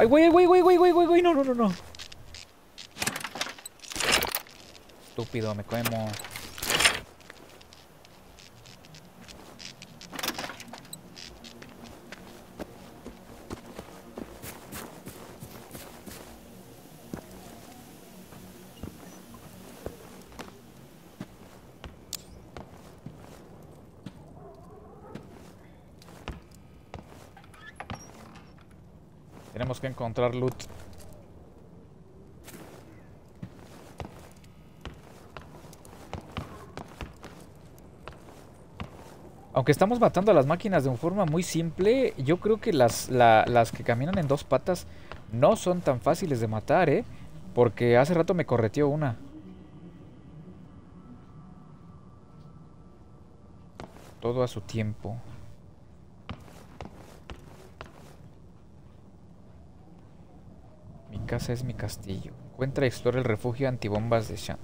Ay, güey, güey, güey, güey, güey, güey, no, no, no, no. Estúpido, me quemo. Tenemos que encontrar loot. Aunque estamos matando a las máquinas de una forma muy simple, yo creo que las, la- las que caminan en dos patas no son tan fáciles de matar, ¿eh? Porque hace rato me correteó una. Todo a su tiempo. Casa es mi castillo. Encuentra y explora el refugio antibombas de Shan.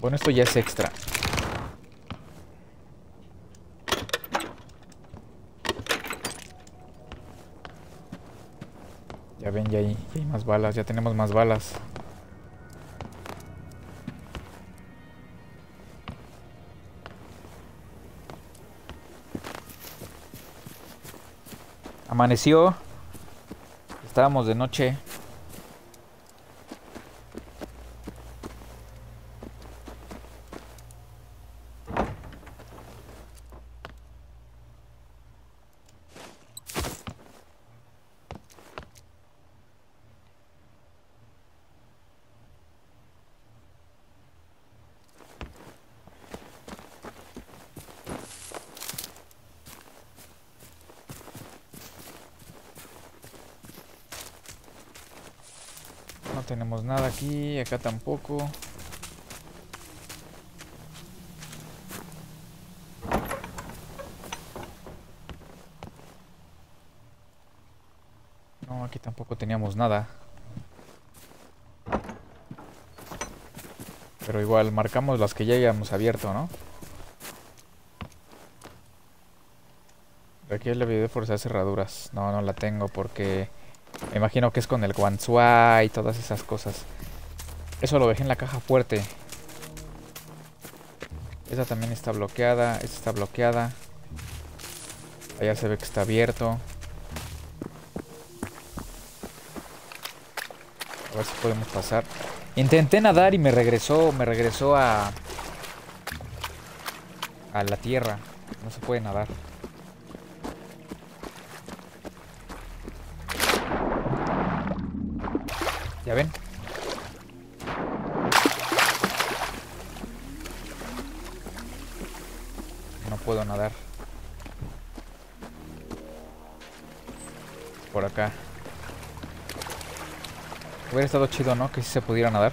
Bueno, esto ya es extra. Ya ven, ya hay, ya hay más balas, ya tenemos más balas. Amaneció. Estábamos de noche. No tenemos nada aquí, acá tampoco. No, aquí tampoco teníamos nada. Pero igual, marcamos las que ya hayamos abierto, ¿no? Aquí le olvidé forzar cerraduras. No, no la tengo porque... Me imagino que es con el guanzua y todas esas cosas. Eso lo dejé en la caja fuerte. Esa también está bloqueada. Esta está bloqueada. Allá se ve que está abierto. A ver si podemos pasar. Intenté nadar y me regresó, me regresó a a la tierra. No se puede nadar. Hubiera estado chido, ¿no? Que si se pudiera nadar.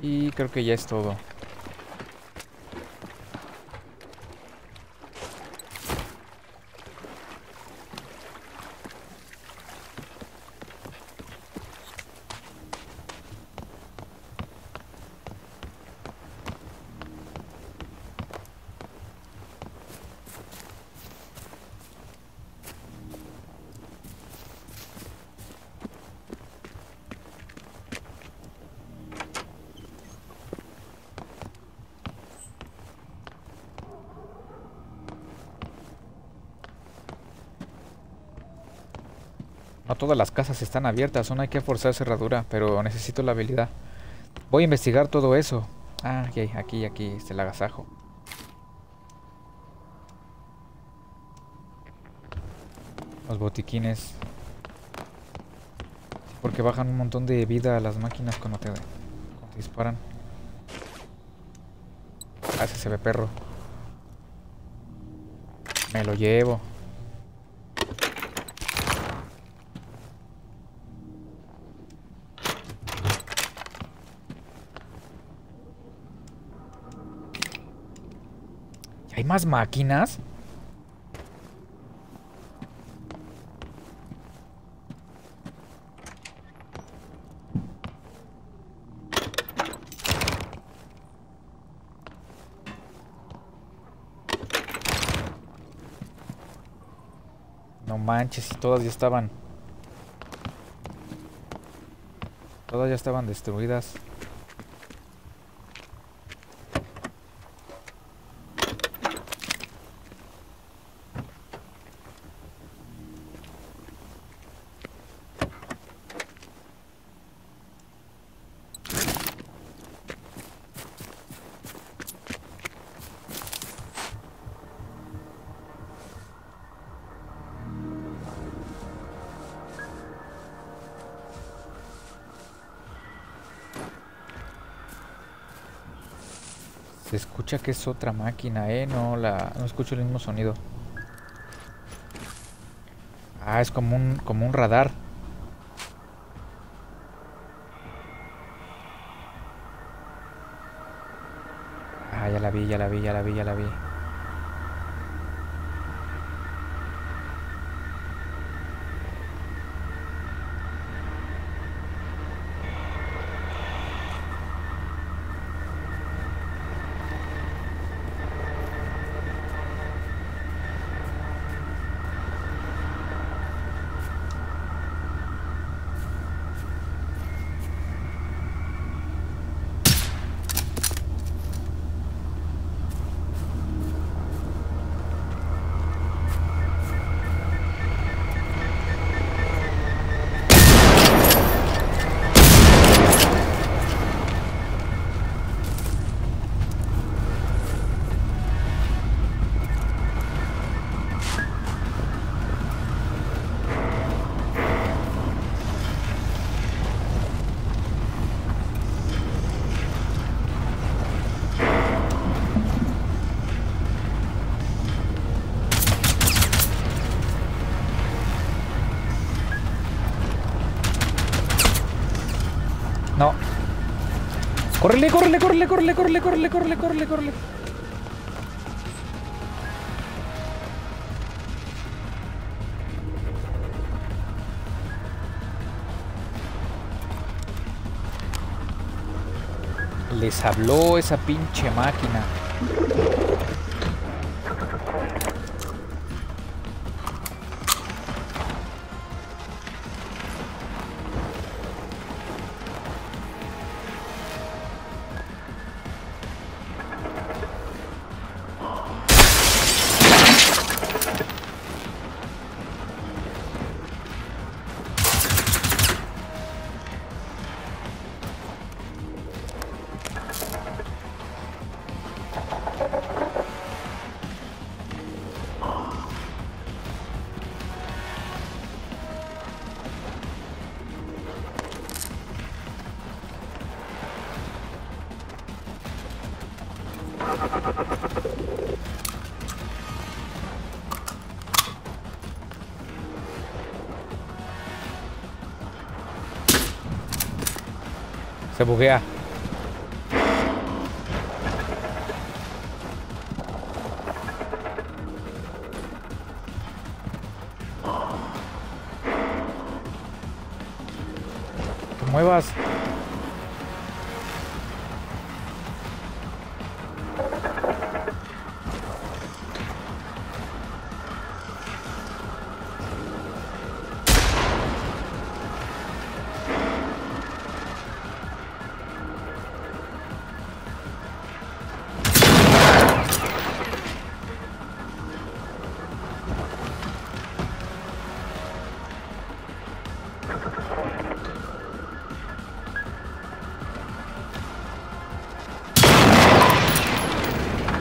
Y creo que ya es todo. Todas las casas están abiertas, aún hay que forzar cerradura, pero necesito la habilidad. Voy a investigar todo eso. Ah, aquí, aquí, aquí, este el agasajo. Los botiquines. Porque bajan un montón de vida a las máquinas cuando te, cuando te disparan. Ah, ese se ve perro. Me lo llevo. ¿Hay más máquinas? No manches, si todas ya estaban... Todas ya estaban destruidas. Se escucha que es otra máquina, eh. No la. No escucho el mismo sonido. Ah, es como un. como un radar. Ah, ya la vi, ya la vi, ya la vi, ya la vi. ¡Córrele, córrele, córrele, córrele, córrele, córrele, córrele, córrele, córrele! Les habló esa pinche máquina. Se buguea. Muevas.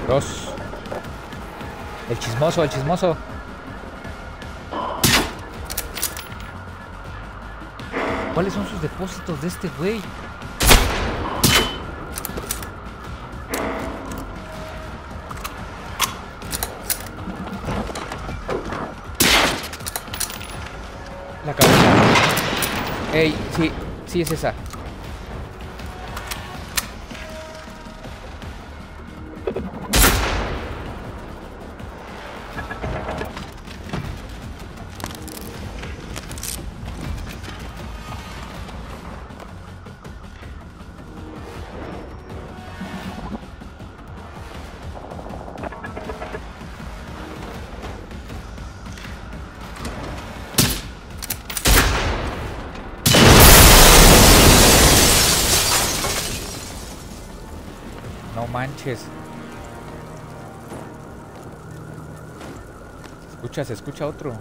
Dos. El chismoso, el chismoso. ¿Cuáles son sus depósitos de este güey? Ey, sí, sí es esa. Manches. Escucha, se escucha otro.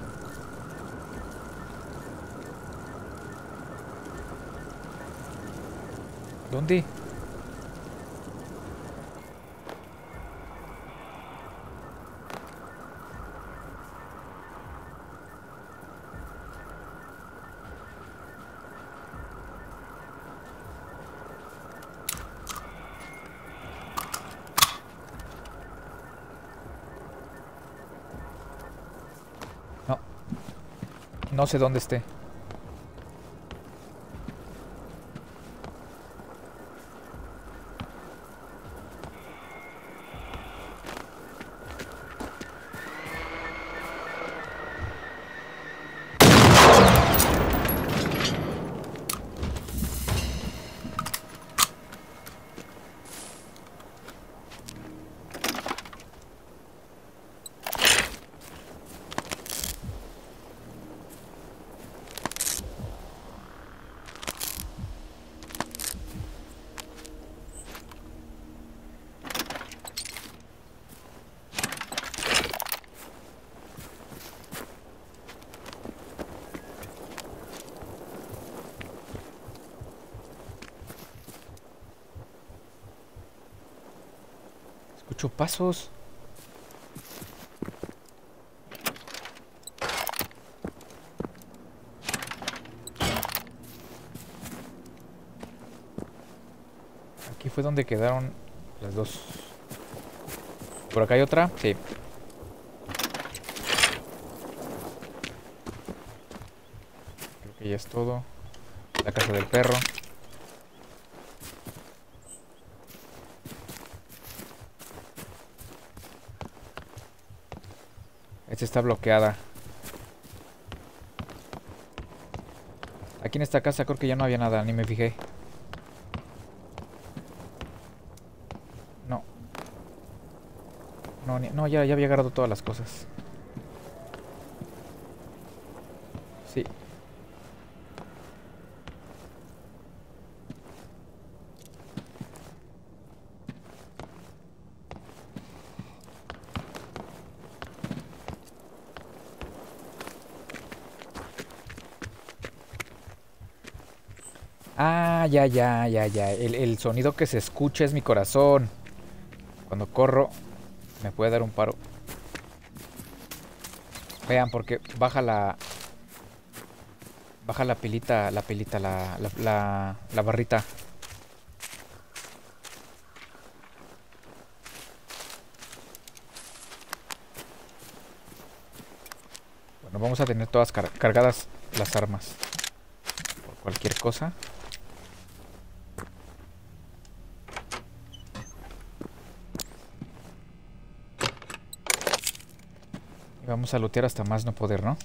¿Dónde? No sé dónde esté. Escucho pasos. Aquí fue donde quedaron las dos. ¿Por acá hay otra? Sí. Creo que ya es todo. La casa del perro. Esta está bloqueada. Aquí en esta casa creo que ya no había nada, ni me fijé. No. No, no ya, ya había agarrado todas las cosas. Sí. Ah, ya, ya, ya, ya. El, el sonido que se escucha es mi corazón. Cuando corro, me puede dar un paro. Vean, porque baja la... Baja la pilita, la pilita, la, la, la, barrita. Bueno, vamos a tener todas car- cargadas las armas. Por cualquier cosa. Vamos a lootear hasta más no poder, ¿no?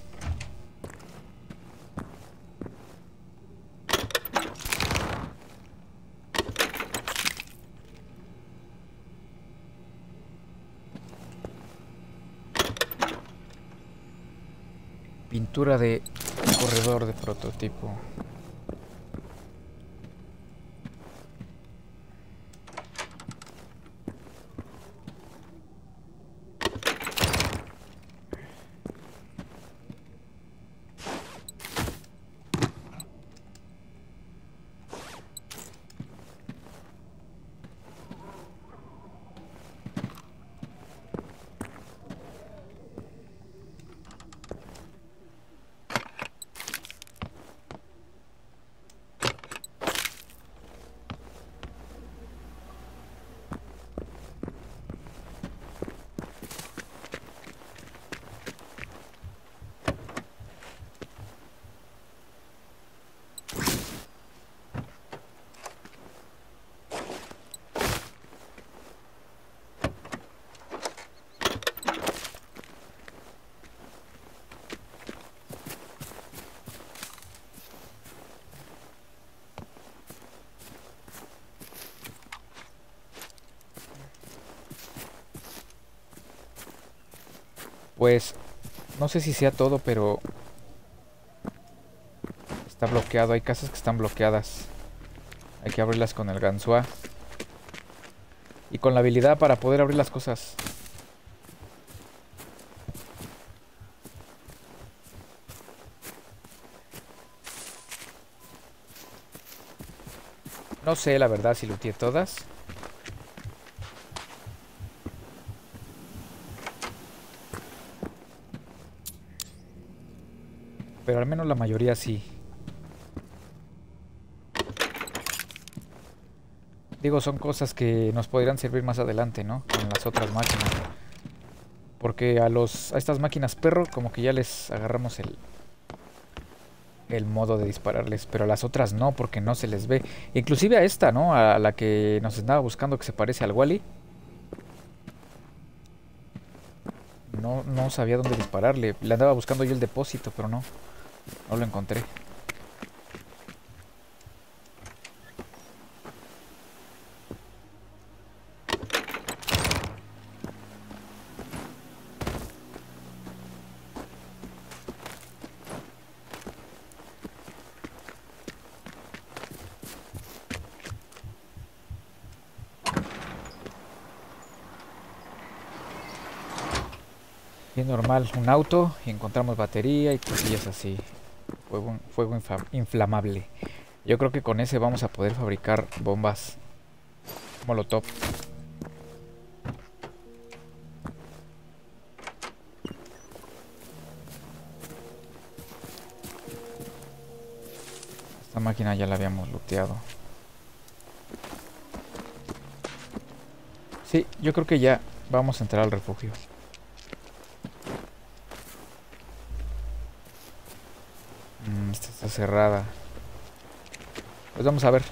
Pintura de corredor de prototipo. Pues no sé si sea todo, pero está bloqueado. Hay casas que están bloqueadas. Hay que abrirlas con el ganzúa. Y con la habilidad para poder abrir las cosas. No sé la verdad si luteé todas. Menos la mayoría sí. Digo, son cosas que nos podrían servir más adelante, ¿no? Con las otras máquinas. Porque a los a estas máquinas perro como que ya les agarramos el el modo de dispararles, pero a las otras no, porque no se les ve. Inclusive a esta, ¿no? A la que nos andaba buscando que se parece al Wally. No, no sabía dónde dispararle. Le andaba buscando yo el depósito, pero no. No lo encontré. Bien normal, un auto y encontramos batería y cosillas así. Fuego, inflamable. Yo creo que con ese vamos a poder fabricar bombas molotov. Esta máquina ya la habíamos looteado. Sí, yo creo que ya vamos a entrar al refugio. Cerrada. Pues vamos a ver.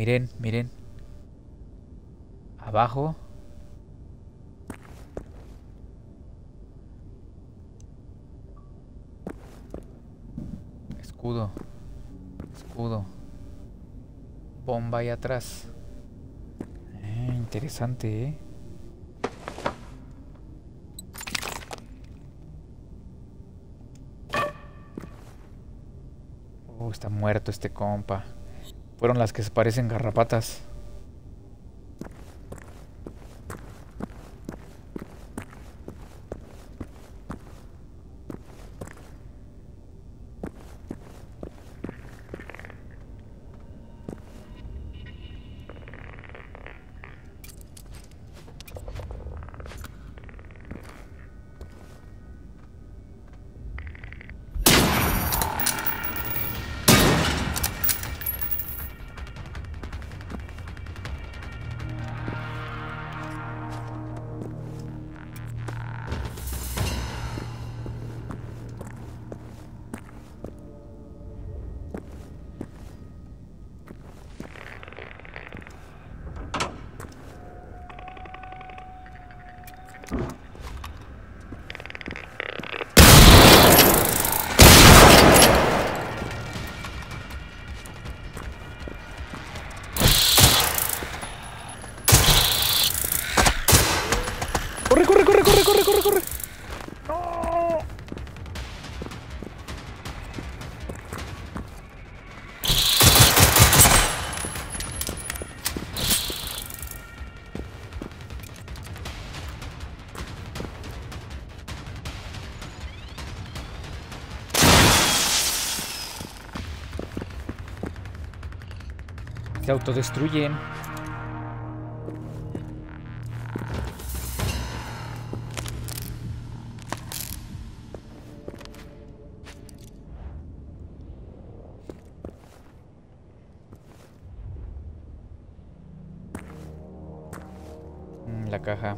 Miren, miren. Abajo. Escudo. Escudo. Bomba ahí atrás. Eh, interesante, ¿eh? Está muerto este compa. Fueron las que se parecen garrapatas. Se autodestruyen. Mm, la caja.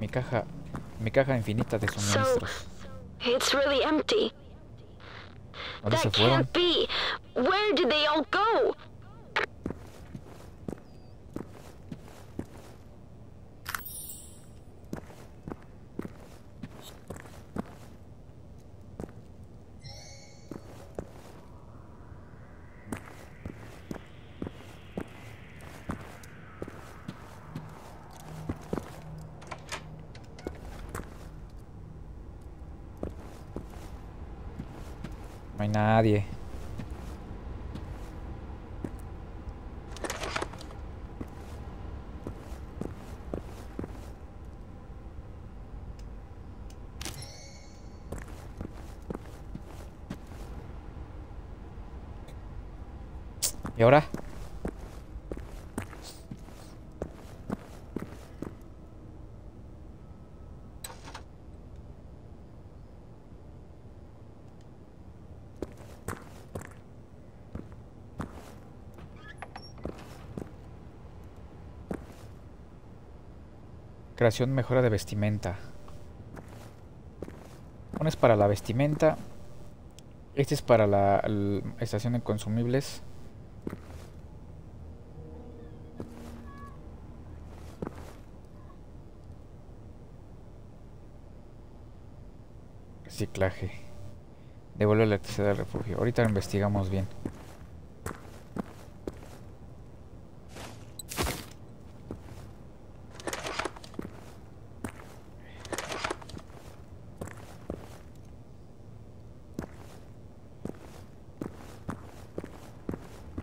Mi caja. Mi caja infinita de suministros. It's really empty. ¿Dónde se fueron? Nadie. ¿Y ahora? Creación mejora de vestimenta. Uno es para la vestimenta. Este es para la, estación de consumibles. Reciclaje. Devuelve la electricidad al refugio. Ahorita lo investigamos bien.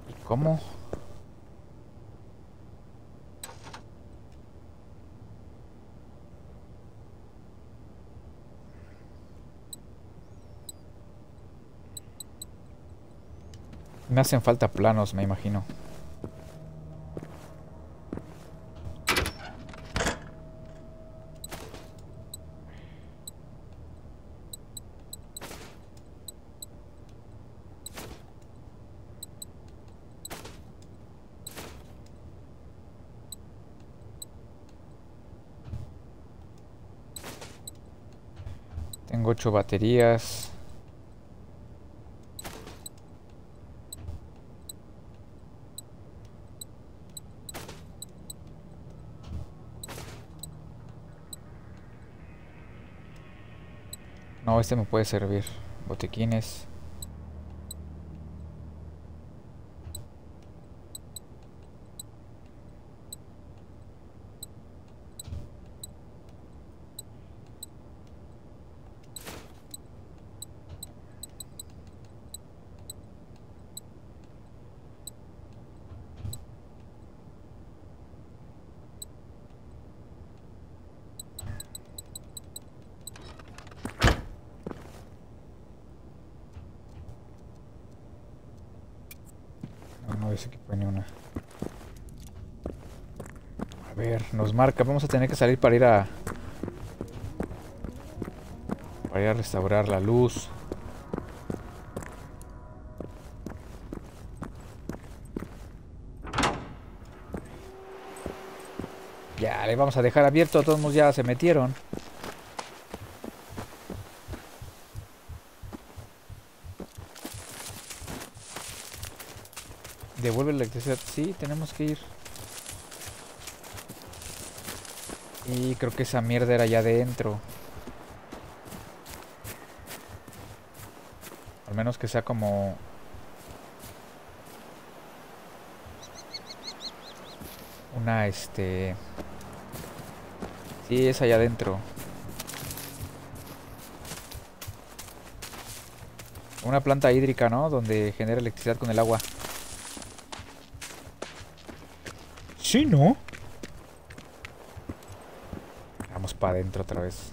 ¿Y cómo? Me hacen falta planos, me imagino. Tengo ocho baterías. Este me puede servir. Botequines. Dice que pone una. A ver, nos marca. Vamos a tener que salir para ir a... Para ir a restaurar la luz. Ya, le vamos a dejar abierto. Todos ya se metieron. Devuelve la electricidad. Sí, tenemos que ir. Y creo que esa mierda era allá adentro. Al menos que sea como... Una, este... Sí, es allá adentro. Una planta hídrica, ¿no? Donde genera electricidad con el agua. Sí, ¿no? Vamos para adentro otra vez.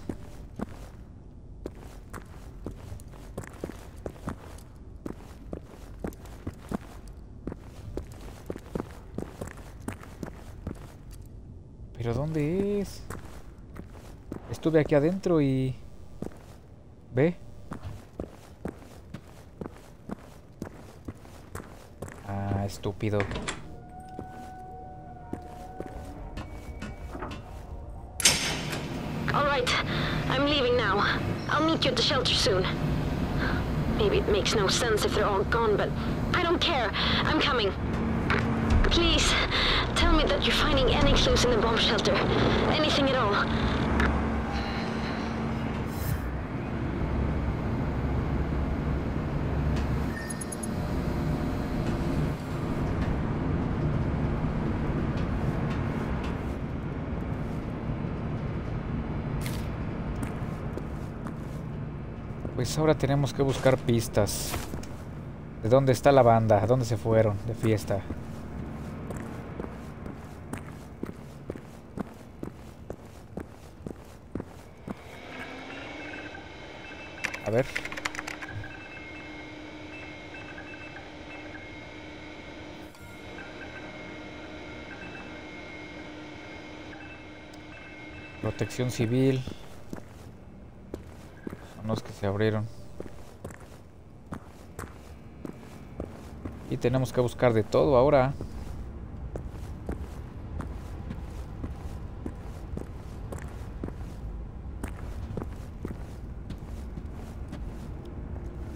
¿Pero dónde es? Estuve aquí adentro y... ¿Ve? Ah, estúpido. All right, I'm leaving now. I'll meet you at the shelter soon. Maybe it makes no sense if they're all gone, but I don't care. I'm coming. Please, tell me that you're finding any clues in the bomb shelter. Anything at all. Pues ahora tenemos que buscar pistas. ¿De dónde está la banda? ¿A dónde se fueron de fiesta? A ver. Protección civil. Son los que se abrieron. Y tenemos que buscar de todo ahora.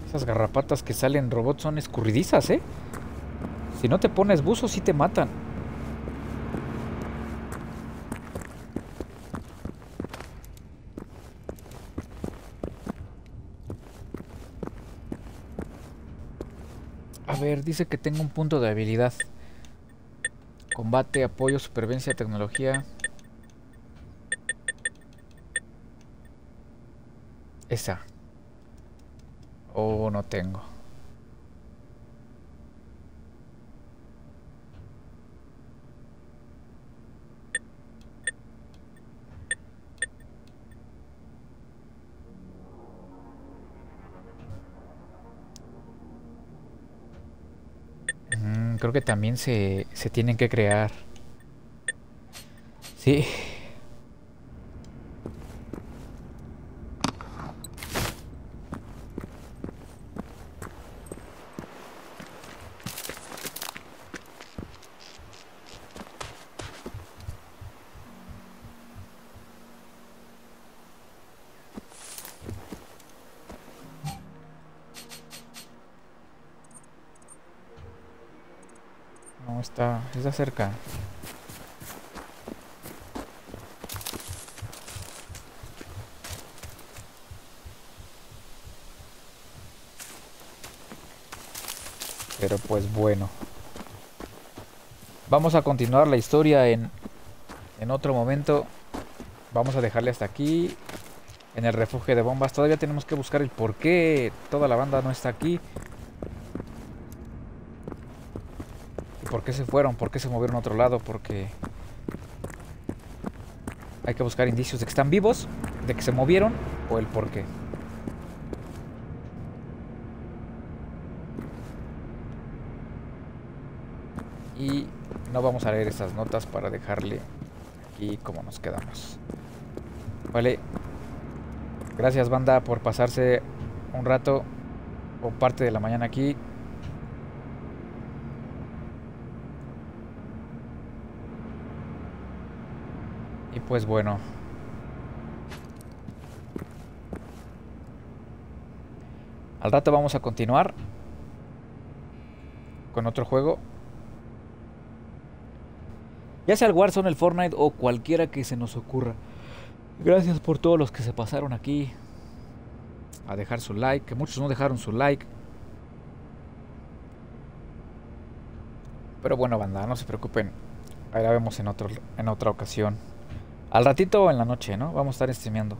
Esas garrapatas que salen robots son escurridizas, ¿eh? Si no te pones buzo, sí te matan. A ver, dice que tengo un punto de habilidad. Combate, apoyo, supervivencia, tecnología. Esa. Oh, no tengo. Creo que también se, se tienen que crear. Sí. Cerca. Pero pues bueno. Vamos a continuar la historia en, en otro momento. Vamos a dejarle hasta aquí. En el refugio de bombas. Todavía tenemos que buscar el por qué toda la banda no está aquí. ¿Por se fueron? ¿Por qué se movieron a otro lado? Porque hay que buscar indicios de que están vivos, de que se movieron o el por qué. Y no vamos a leer esas notas para dejarle aquí como nos quedamos. Vale. Gracias banda por pasarse un rato o parte de la mañana aquí. Y pues bueno. Al rato vamos a continuar con otro juego. Ya sea el Warzone, el Fortnite o cualquiera que se nos ocurra. Gracias por todos los que se pasaron aquí a dejar su like, que muchos no dejaron su like. Pero bueno, banda, no se preocupen. Ahí la vemos en, otro, en otra ocasión. Al ratito o en la noche, ¿no? Vamos a estar streameando.